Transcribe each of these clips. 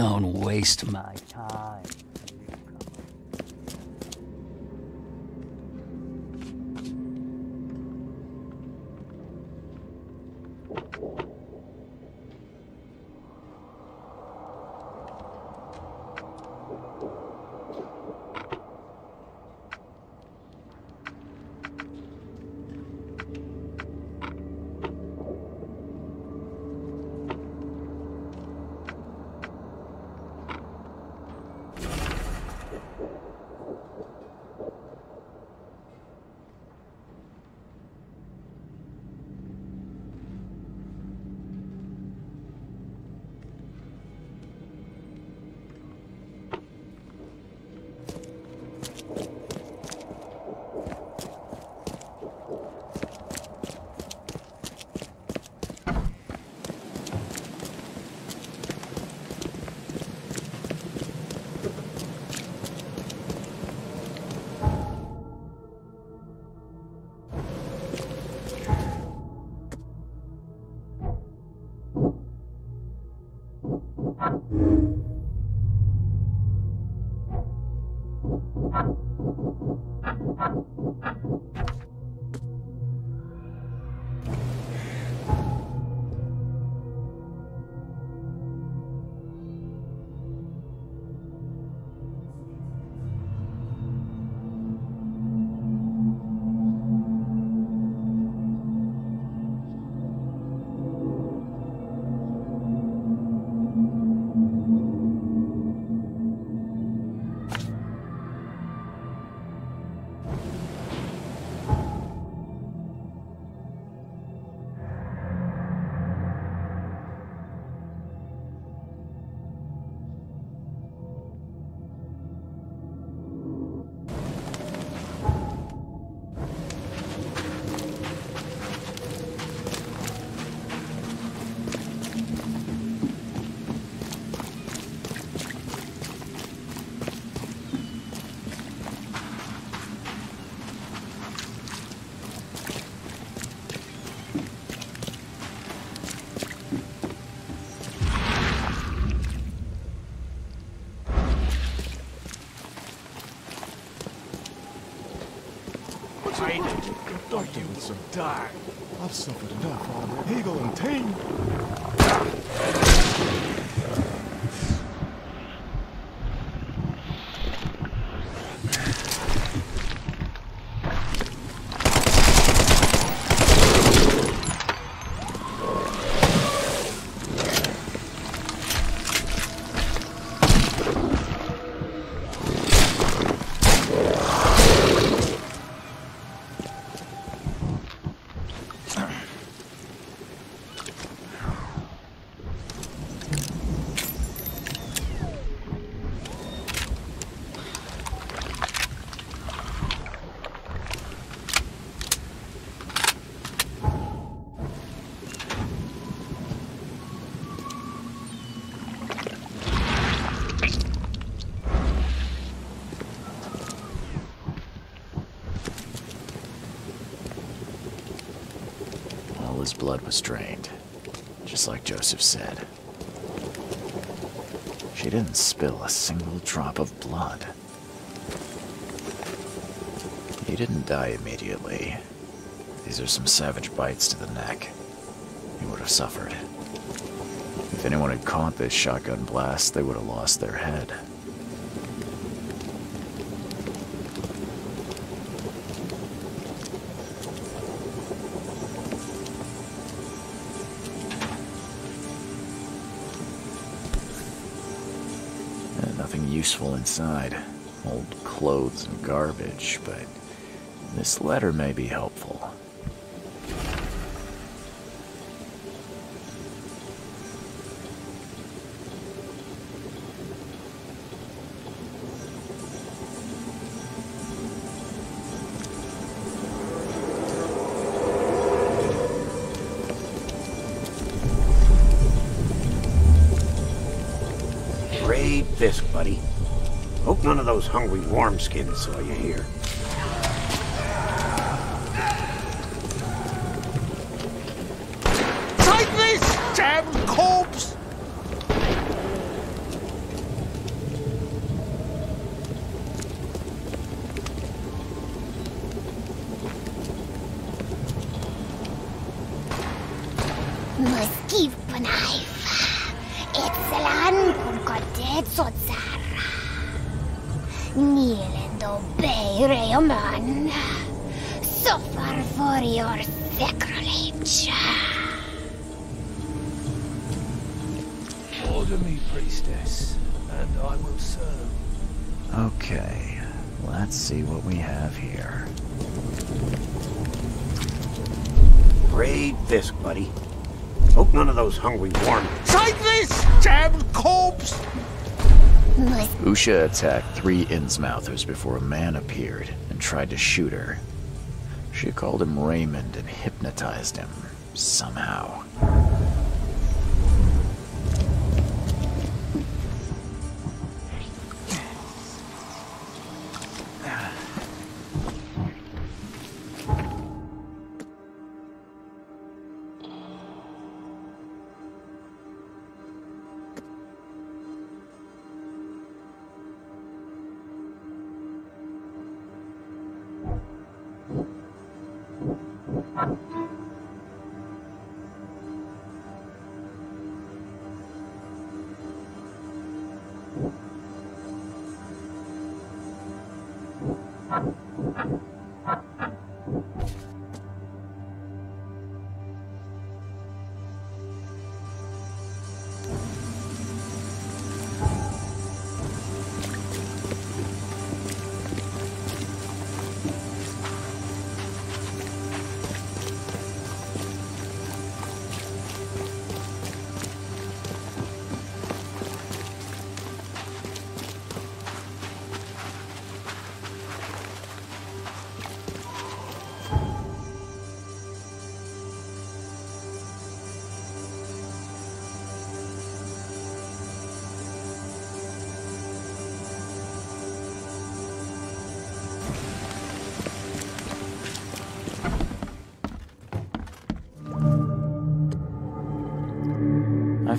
Don't waste my With some die. I've suffered enough already. Hegel and Ting. His blood was drained, just like Joseph said. She didn't spill a single drop of blood. He didn't die immediately. These are some savage bites to the neck. He would have suffered. If anyone had caught this shotgun blast, they would have lost their head. Inside. Old clothes and garbage, but this letter may be helpful. Great bisque, buddy. Hope none of those hungry wormskins saw you here. Order me, priestess, and I will serve. Okay, let's see what we have here. Brave Fisk, buddy. Hope none of those hungry worm... Take this, damned corpse! Usha attacked three Innsmouthers before a man appeared and tried to shoot her. She called him Raymond and hypnotized him, somehow.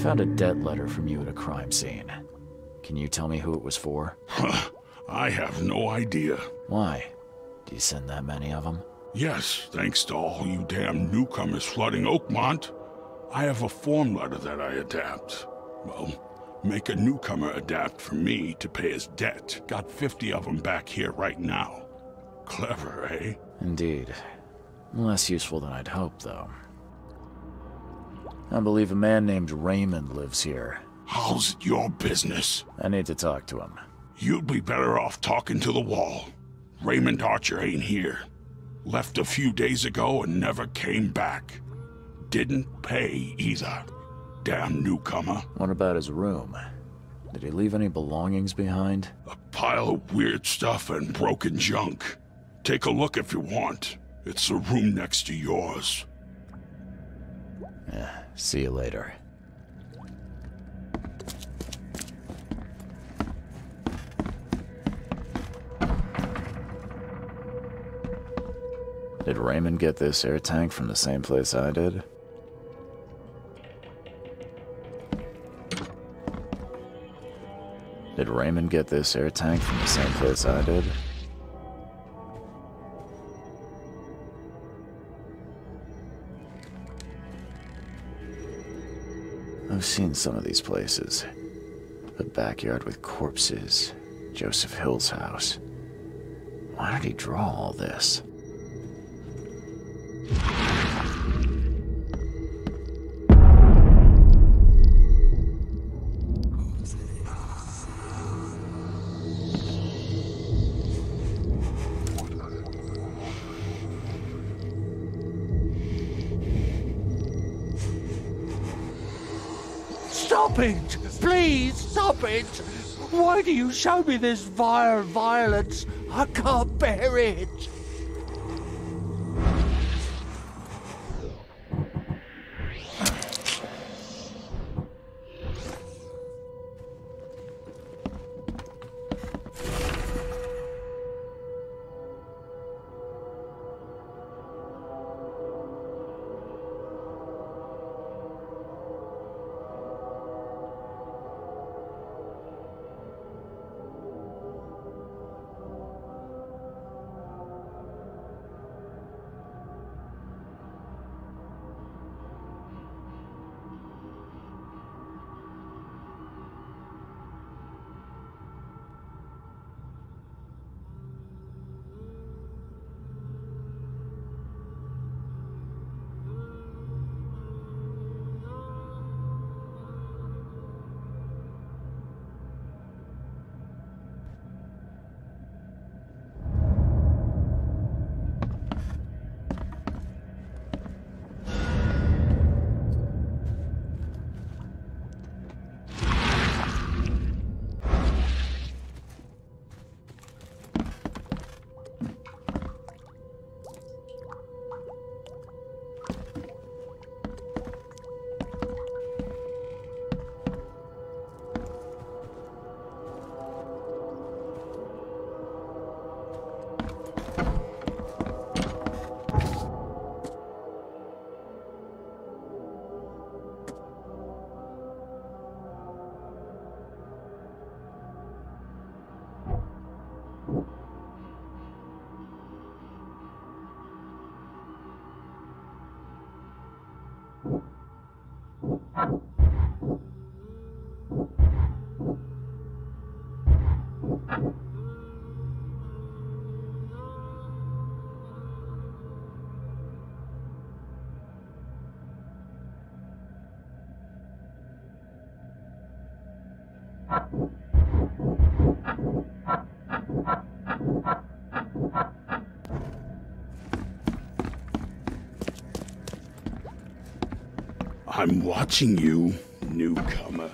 Found a debt letter from you at a crime scene. Can you tell me who it was for? Huh, I have no idea. Why? Do you send that many of them? Yes, thanks to all you damn newcomers flooding Oakmont, I have a form letter that I adapt. Well, make a newcomer adapt for me to pay his debt. Got 50 of them back here right now. Clever, eh? Indeed. Less useful than I'd hoped, though. I believe a man named Raymond lives here. How's it your business? I need to talk to him. You'd be better off talking to the wall. Raymond Archer ain't here. Left a few days ago and never came back. Didn't pay either. Damn newcomer. What about his room? Did he leave any belongings behind? A pile of weird stuff and broken junk. Take a look if you want. It's the room next to yours. See you later. Did Raymond get this air tank from the same place I did? Did Raymond get this air tank from the same place I did? I've seen some of these places. The backyard with corpses. Joseph Hill's house. Why did he draw all this? Stop it! Please, stop it! Why do you show me this vile violence? I can't bear it! I'm watching you, newcomer.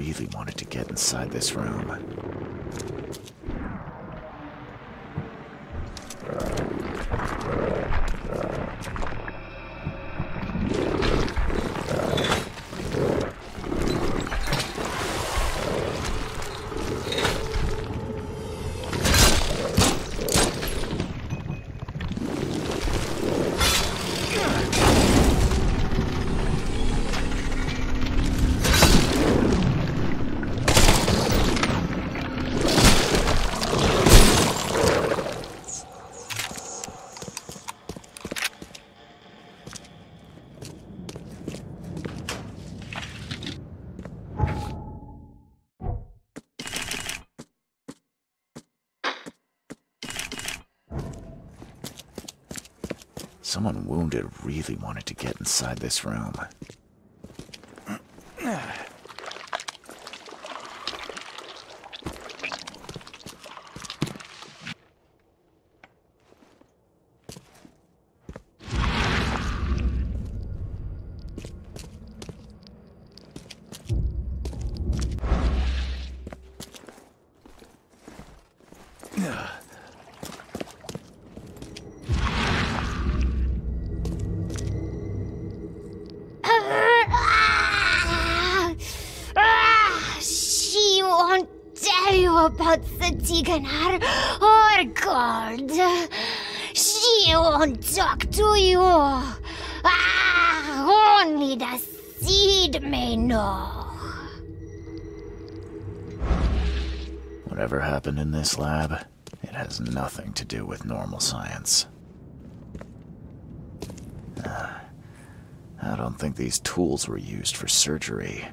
Really wanted to get inside this room. Wounded really wanted to get inside this room. Or. She won't talk to you. Ah, only the seed may know. Whatever happened in this lab, it has nothing to do with normal science. Ah, I don't think these tools were used for surgery.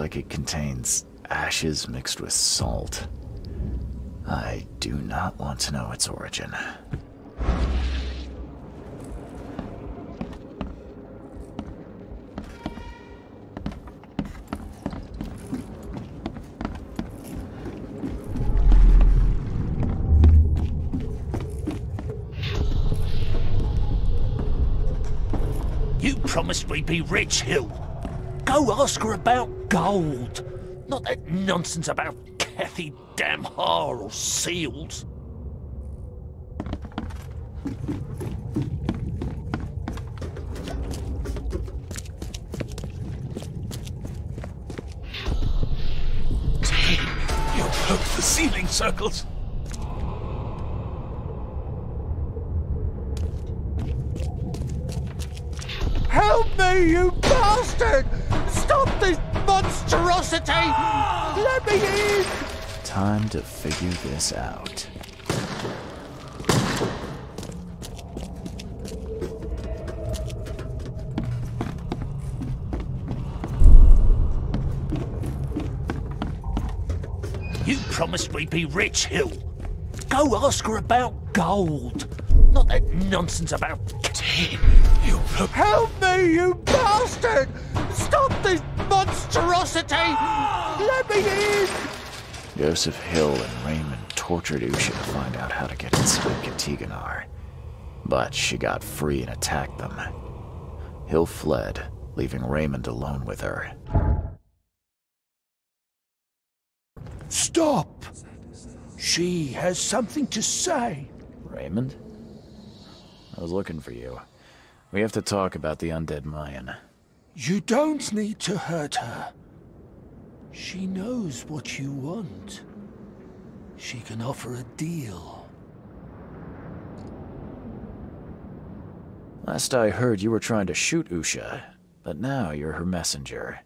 Like it contains ashes mixed with salt. I do not want to know its origin. You promised we'd be rich, Hill. Go ask her about gold. Not that nonsense about Kathy Damhar or seals. You poked the ceiling circles. Monstrosity! Let me in! Time to figure this out. You promised we'd be rich, Hill. Go ask her about gold. Not that nonsense about tin. Help me, you bastard! Stop this monstrosity! Let me in! Joseph Hill and Raymond tortured Usha to find out how to get inside Katiganar. But she got free and attacked them. Hill fled, leaving Raymond alone with her. Stop! She has something to say. Raymond? I was looking for you. We have to talk about the undead Mayan. You don't need to hurt her. She knows what you want. She can offer a deal. Last I heard, you were trying to shoot Usha, but now you're her messenger.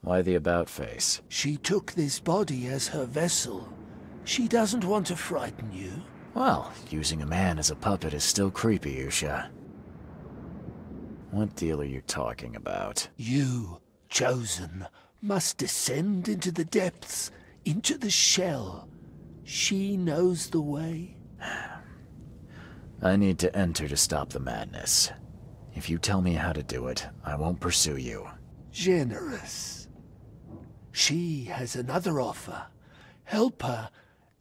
Why the about face? She took this body as her vessel. She doesn't want to frighten you. Well, using a man as a puppet is still creepy, Usha. What deal are you talking about? You, chosen, must descend into the depths, into the shell. She knows the way. I need to enter to stop the madness. If you tell me how to do it, I won't pursue you. Generous. She has another offer. Help her,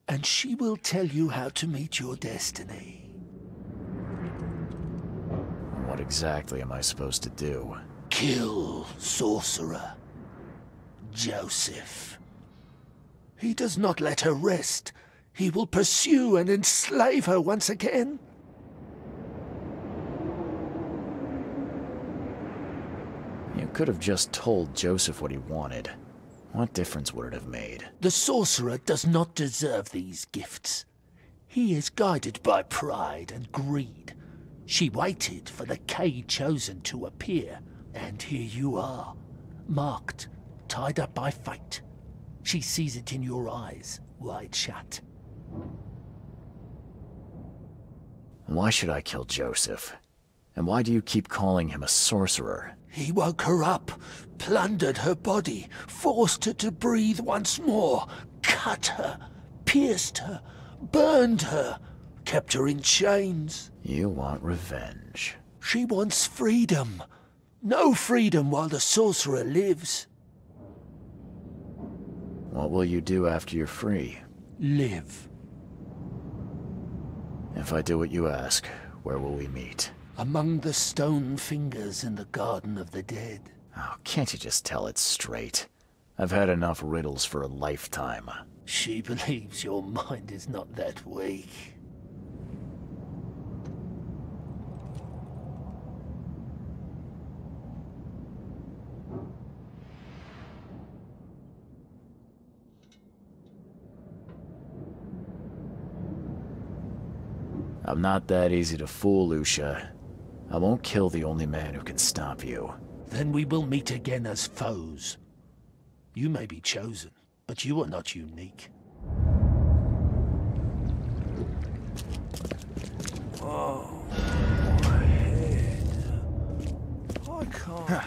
and she will tell you how to meet your destiny. What exactly am I supposed to do? Kill sorcerer Joseph. He does not let her rest. He will pursue and enslave her once again. You could have just told Joseph what he wanted. What difference would it have made? The sorcerer does not deserve these gifts. He is guided by pride and greed. She waited for the K chosen to appear, and here you are, marked, tied up by fate. She sees it in your eyes, wide shut. Why should I kill Joseph? And why do you keep calling him a sorcerer? He woke her up, plundered her body, forced her to breathe once more, cut her, pierced her, burned her, kept her in chains. You want revenge. She wants freedom. No freedom while the sorcerer lives. What will you do after you're free? Live. If I do what you ask, where will we meet? Among the stone fingers in the Garden of the Dead. Oh, can't you just tell it straight? I've had enough riddles for a lifetime. She believes your mind is not that weak. Not that easy to fool, Usha. I won't kill the only man who can stop you. Then we will meet again as foes. You may be chosen, but you are not unique. Oh, my head. I can't.